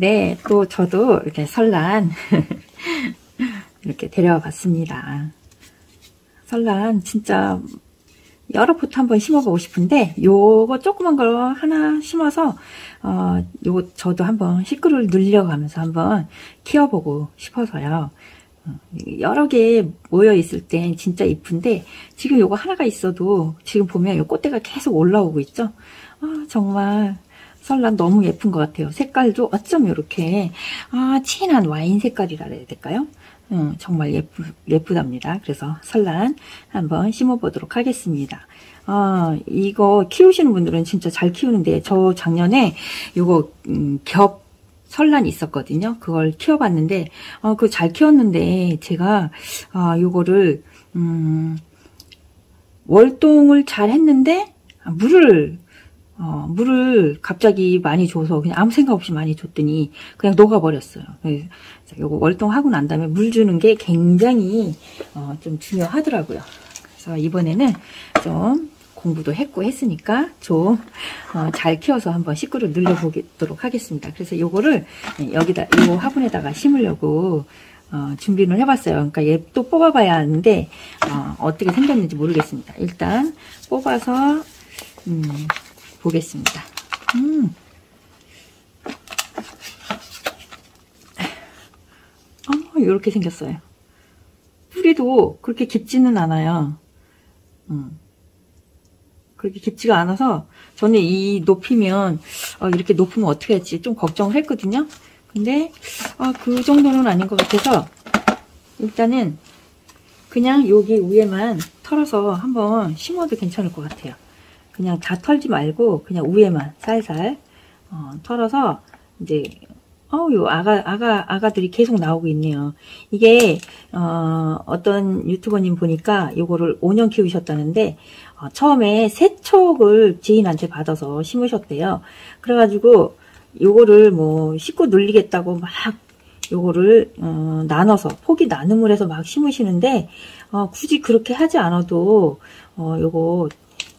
네, 또 저도 이렇게 설란 이렇게 데려와 봤습니다. 설란 진짜 여러 포트 한번 심어보고 싶은데 요거 조그만 걸 하나 심어서 어 요거 저도 한번 식구를 늘려가면서 한번 키워보고 싶어서요. 어, 여러 개 모여 있을 땐 진짜 이쁜데 지금 요거 하나가 있어도 지금 보면 요 꽃대가 계속 올라오고 있죠. 아 정말 설란 너무 예쁜 것 같아요. 색깔도 어쩜 이렇게 아 진한 와인 색깔이라 해야 될까요? 음, 정말 예쁘, 예쁘답니다. 그래서 설란 한번 심어보도록 하겠습니다. 아, 이거 키우시는 분들은 진짜 잘 키우는데, 저 작년에 요거, 음, 겹 설란 있었거든요. 그걸 키워봤는데, 어, 그거 잘 키웠는데, 제가, 아, 요거를, 음, 월동을 잘 했는데, 아, 물을 어, 물을 갑자기 많이 줘서 그냥 아무 생각 없이 많이 줬더니 그냥 녹아버렸어요. 그래서 요거 월동하고 난 다음에 물 주는 게 굉장히 어, 좀 중요하더라고요. 그래서 이번에는 좀 공부도 했고 했으니까 좀잘 어, 키워서 한번 식구를 늘려보도록 하겠습니다. 그래서 요거를 여기다 이 화분에다가 심으려고 어, 준비를 해봤어요. 그러니까 얘 또 뽑아봐야 하는데 어, 떻게 생겼는지 모르겠습니다. 일단 뽑아서 음, 보겠습니다. 음. 어, 이렇게 생겼어요. 뿌리도 그렇게 깊지는 않아요. 음. 그렇게 깊지가 않아서 저는 이 높이면 어, 이렇게 높으면 어떻게 할지 좀 걱정을 했거든요. 근데 어, 그 정도는 아닌 것 같아서 일단은 그냥 여기 위에만 털어서 한번 심어도 괜찮을 것 같아요. 그냥 다 털지 말고 그냥 위에만 살살 어, 털어서 이제 어우 아가 아가 아가들이 계속 나오고 있네요. 이게 어, 어떤 유튜버님 보니까 요거를 5년 키우셨다는데 어, 처음에 세척을 지인한테 받아서 심으셨대요. 그래가지고 요거를 뭐 씻고 눌리겠다고 막 요거를 어, 나눠서 포기 나눔을 해서 막 심으시는데 어, 굳이 그렇게 하지 않아도 어, 요거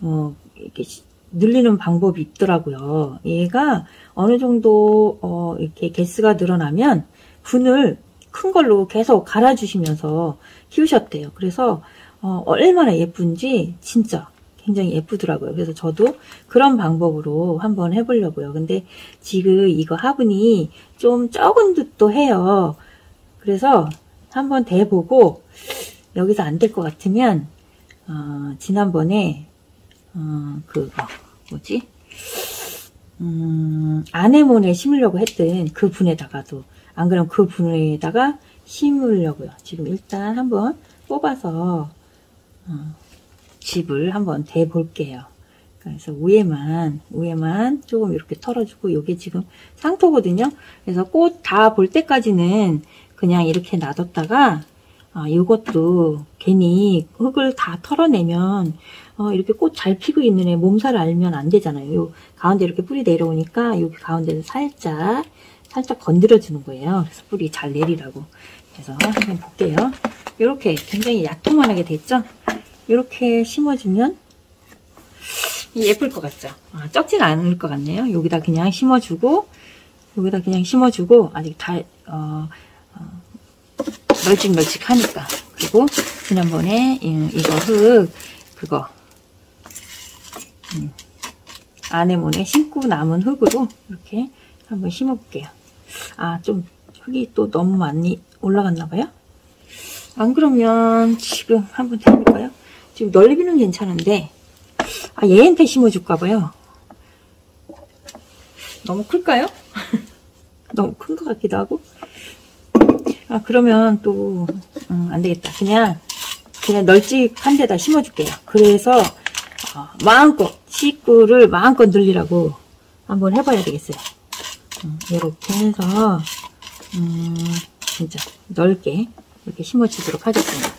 어, 이렇게 늘리는 방법이 있더라고요. 얘가 어느 정도 어 이렇게 개수가 늘어나면 분을 큰 걸로 계속 갈아주시면서 키우셨대요. 그래서 어 얼마나 예쁜지 진짜 굉장히 예쁘더라고요. 그래서 저도 그런 방법으로 한번 해보려고요. 근데 지금 이거 화분이 좀 적은 듯도 해요. 그래서 한번 대보고 여기서 안 될 것 같으면 어, 지난번에 어, 그 뭐지? 음, 아네몬에 심으려고 했던 그 분에다가도 안 그러면 그 분에다가 심으려고요. 지금 일단 한번 뽑아서 어, 집을 한번 대 볼게요. 그래서 위에만 위에만 조금 이렇게 털어주고 이게 지금 상토거든요. 그래서 꽃 다 볼 때까지는 그냥 이렇게 놔뒀다가 아, 이것도 괜히 흙을 다 털어내면 어, 이렇게 꽃 잘 피고 있는 애 몸살 알면 안 되잖아요. 요 가운데 이렇게 뿌리 내려오니까 여기 가운데는 살짝 살짝 건드려 주는 거예요. 그래서 뿌리 잘 내리라고. 그래서 한번 볼게요. 이렇게 굉장히 야통만하게 됐죠? 이렇게 심어주면 예쁠 것 같죠? 아, 적진 않을 것 같네요. 여기다 그냥 심어주고 여기다 그냥 심어주고 아직 다 어, 어, 널찍널찍하니까 그리고 지난번에 이거 흙 그거 음, 아네모네 심고 남은 흙으로 이렇게 한번 심어볼게요. 아, 좀 흙이 또 너무 많이 올라갔나봐요? 안 그러면 지금 한번 해볼까요? 지금 넓이는 괜찮은데 아, 얘한테 심어줄까봐요. 너무 클까요? 너무 큰 것 같기도 하고 아 그러면 또 음, 안되겠다 그냥 그냥 널찍한 데다 심어줄게요 그래서 어, 마음껏 식구를 마음껏 늘리라고 한번 해봐야 되겠어요. 음, 이렇게 해서 음, 진짜 넓게 이렇게 심어주도록 하겠습니다.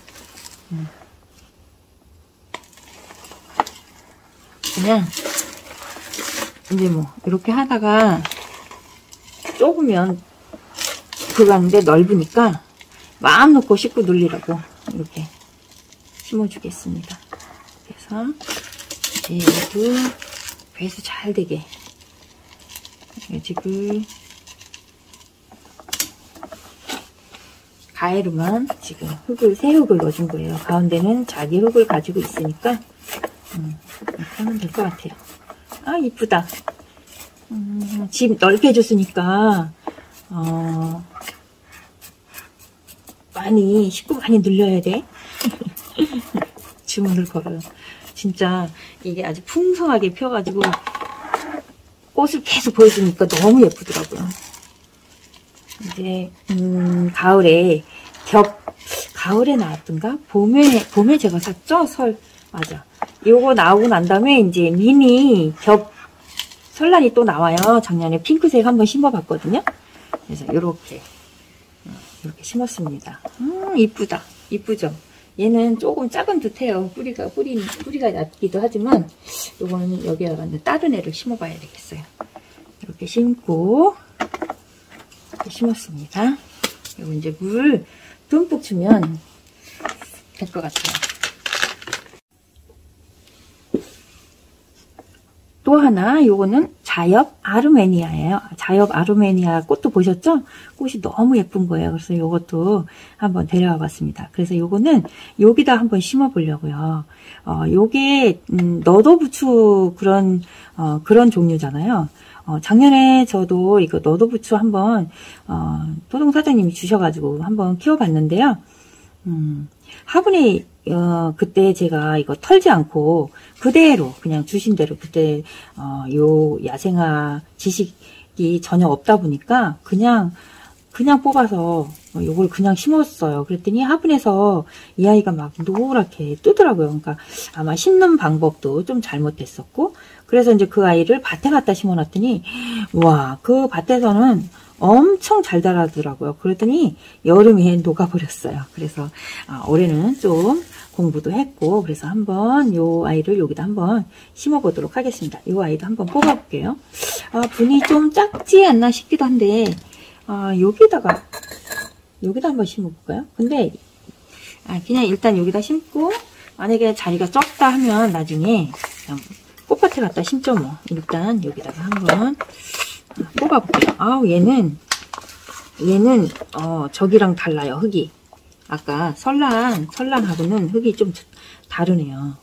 음. 그냥 이제 뭐 이렇게 하다가 좁으면 들어가는데 넓으니까 마음 놓고 식구 늘리라고 이렇게 심어주겠습니다. 그래서 얘도 배수 잘 되게 지금 가해로만 지금 흙을 새 흙을 넣어준 거예요. 가운데는 자기 흙을 가지고 있으니까 음, 이렇게 하면 될 것 같아요. 아 이쁘다. 음, 집 넓게 해줬으니까 어, 많이 식구 많이 늘려야 돼. 주문을 걸어요. 진짜 이게 아주 풍성하게 펴가지고 꽃을 계속 보여주니까 너무 예쁘더라고요. 이제 음, 가을에 겹 가을에 나왔던가? 봄에 봄에 제가 샀죠? 설 맞아. 요거 나오고 난 다음에 이제 미니 겹 설란이 또 나와요. 작년에 핑크색 한번 심어봤거든요. 그래서 요렇게 이렇게 심었습니다. 음 이쁘다. 이쁘죠 얘는 조금 작은 듯해요 뿌리가 뿌리 뿌리가 얕기도 하지만 요거는 여기다가 다른 애를 심어봐야 되겠어요 이렇게 심고 이렇게 심었습니다. 그리고 이제 물 듬뿍 주면 될 것 같아요. 또 하나 요거는 자엽 아르메니아예요. 자엽 아르메니아 꽃도 보셨죠? 꽃이 너무 예쁜 거예요. 그래서 요것도 한번 데려와 봤습니다. 그래서 요거는 여기다 한번 심어 보려고요. 어, 요게 음, 너도 부추 그런 어, 그런 종류잖아요. 어, 작년에 저도 이거 너도 부추 한번 어, 토동 사장님이 주셔가지고 한번 키워봤는데요. 음, 화분이 어, 그때 제가 이거 털지 않고 그대로 그냥 주신 대로 그때 어, 요 야생화 지식이 전혀 없다 보니까 그냥 그냥 뽑아서 요걸 그냥 심었어요. 그랬더니 화분에서 이 아이가 막 노랗게 뜨더라고요. 그러니까 아마 심는 방법도 좀 잘못됐었고 그래서 이제 그 아이를 밭에 갖다 심어놨더니 와 그 밭에서는 엄청 잘 자라더라고요. 그랬더니 여름에 녹아버렸어요. 그래서 아, 올해는 좀 공부도 했고 그래서 한번 요 아이를 여기다 한번 심어보도록 하겠습니다. 요 아이도 한번 뽑아볼게요. 아, 분이 좀 작지 않나 싶기도 한데 아, 여기다가 여기다 한번 심어볼까요? 근데 아, 그냥 일단 여기다 심고 만약에 자리가 적다 하면 나중에 꽃밭에 갖다 심죠 뭐 일단 여기다가 한번 뽑아볼게요. 아우 얘는 얘는 어 저기랑 달라요 흙이. 아까 설란 설란하고는 흙이 좀 다르네요.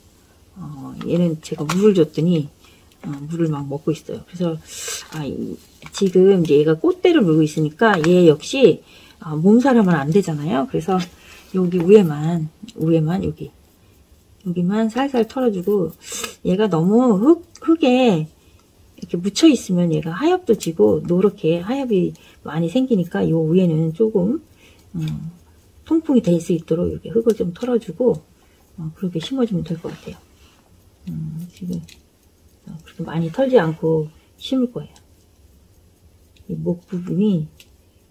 어 얘는 제가 물을 줬더니 어, 물을 막 먹고 있어요. 그래서 아, 이, 지금 이제 얘가 꽃대를 물고 있으니까 얘 역시 아, 몸살하면 안 되잖아요. 그래서 여기 위에만 위에만 여기. 여기만 살살 털어주고 얘가 너무 흙, 흙에 이렇게 묻혀 있으면 얘가 하엽도 지고 노랗게 하엽이 많이 생기니까 요 위에는 조금 음, 통풍이 될 수 있도록 이렇게 흙을 좀 털어주고 어, 그렇게 심어주면 될 것 같아요. 음, 지금 어, 그렇게 많이 털지 않고 심을 거예요. 이 목 부분이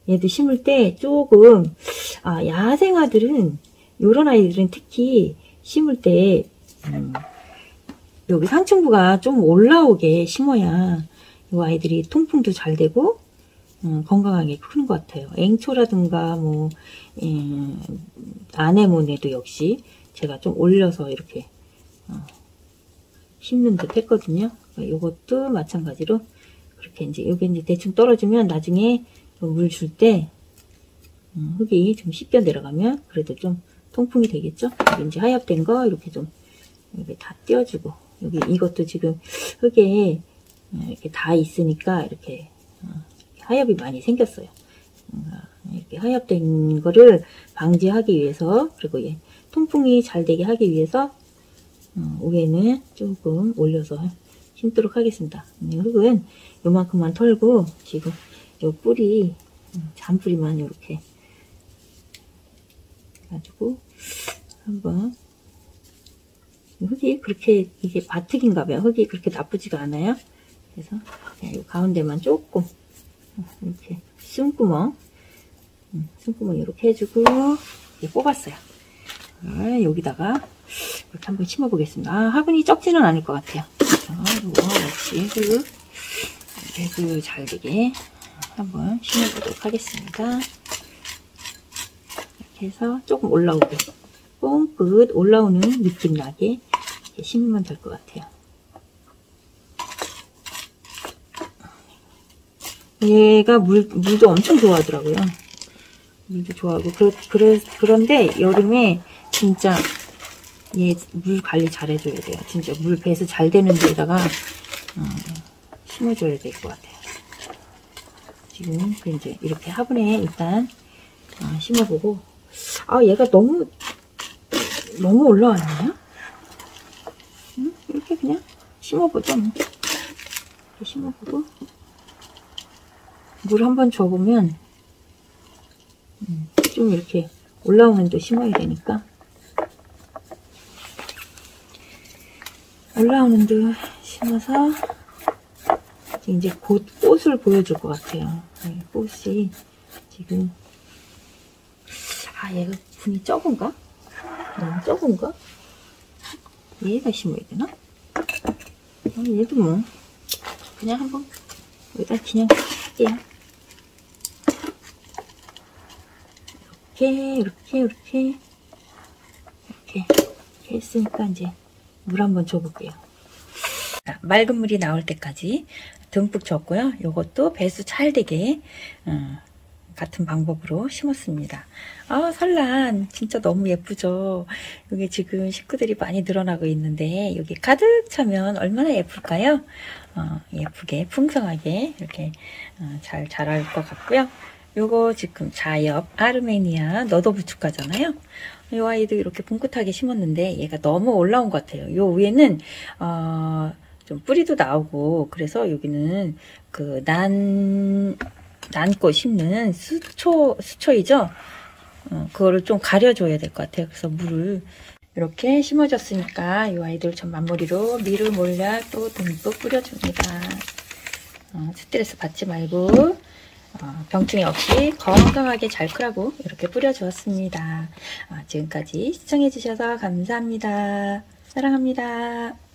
얘도 심을 때 조금 아, 야생아들은 요런 아이들은 특히 심을 때 음, 여기 상층부가 좀 올라오게 심어야 이 아이들이 통풍도 잘 되고 음, 건강하게 크는 것 같아요. 앵초라든가 뭐 음, 아네모네도 역시 제가 좀 올려서 이렇게 어, 심는 듯 했거든요. 이것도 마찬가지로 그렇게 이제 여기 이제 대충 떨어지면 나중에 물 줄때 음, 흙이 좀 씻겨 내려가면 그래도 좀 통풍이 되겠죠? 이제 하엽된 거 이렇게 좀 이렇게 다 띄워주고 여기 이것도 지금 흙에 이렇게 다 있으니까 이렇게 어, 하엽이 많이 생겼어요. 이렇게 하엽된 거를 방지하기 위해서 그리고 예, 통풍이 잘 되게 하기 위해서 어, 위에는 조금 올려서 심도록 하겠습니다. 흙은 요만큼만 털고 지금 요 뿌리 음, 잔뿌리만 이렇게 가지고 한번 흙이 그렇게 이게 바특인가 봐요. 흙이 그렇게 나쁘지가 않아요. 그래서 이 가운데만 조금 이렇게 숨구멍 음, 숨구멍 이렇게 해주고 이렇게 뽑았어요. 아, 여기다가 이렇게 한번 심어 보겠습니다. 아, 화분이 적지는 않을 것 같아요. 아, 역시 흙, 흙을 잘 되게 한번 심어 보도록 하겠습니다. 이렇게 해서 조금 올라오게 뽕긋 올라오는 느낌 나게 이렇게 심으면 될 것 같아요. 얘가 물, 물도 엄청 좋아하더라고요. 물도 좋아하고 그러, 그러, 그런데 여름에 진짜 얘 물 관리 잘 해줘야 돼요. 진짜 물 배수 잘 되는 데다가 어, 심어줘야 될 것 같아요. 지금 그 이제 이렇게 화분에 일단 어, 심어보고 아 얘가 너무 너무 올라왔나요? 응? 이렇게 그냥 심어보자 뭐. 이렇게 심어보고 물 한 번 줘보면 음, 좀 이렇게 올라오는 데 심어야 되니까 올라오는 데 심어서 이제 곧 꽃을 보여줄 것 같아요. 네, 꽃이 지금 아 얘가 분이 적은가? 너무 적은가? 얘가 심어야 되나? 어, 얘도 뭐 그냥 한번 여기다 그냥 할게요. 이렇게 이렇게 이렇게 이렇게 이렇게 했으니까 이제 물 한번 줘볼게요. 맑은 물이 나올 때까지 듬뿍 줬고요. 이것도 배수 잘 되게 어, 같은 방법으로 심었습니다. 아 설란 진짜 너무 예쁘죠. 여기 지금 식구들이 많이 늘어나고 있는데 여기 가득 차면 얼마나 예쁠까요? 어, 예쁘게 풍성하게 이렇게 어, 잘 자랄 것 같고요. 요거 지금 자엽 아르메니아 너도 부축가잖아요. 이 아이도 이렇게 뭉긋하게 심었는데 얘가 너무 올라온 것 같아요. 요 위에는 어, 좀 뿌리도 나오고 그래서 여기는 그 난 난꽃 심는 수초 수초이죠. 어, 그거를 좀 가려줘야 될 것 같아요. 그래서 물을 이렇게 심어줬으니까 이 아이들 전 마무리로 미루 몰약 또 듬뿍 뿌려줍니다. 어, 스트레스 받지 말고 어, 병충해 없이 건강하게 잘 크라고 이렇게 뿌려주었습니다. 어, 지금까지 시청해주셔서 감사합니다. 사랑합니다.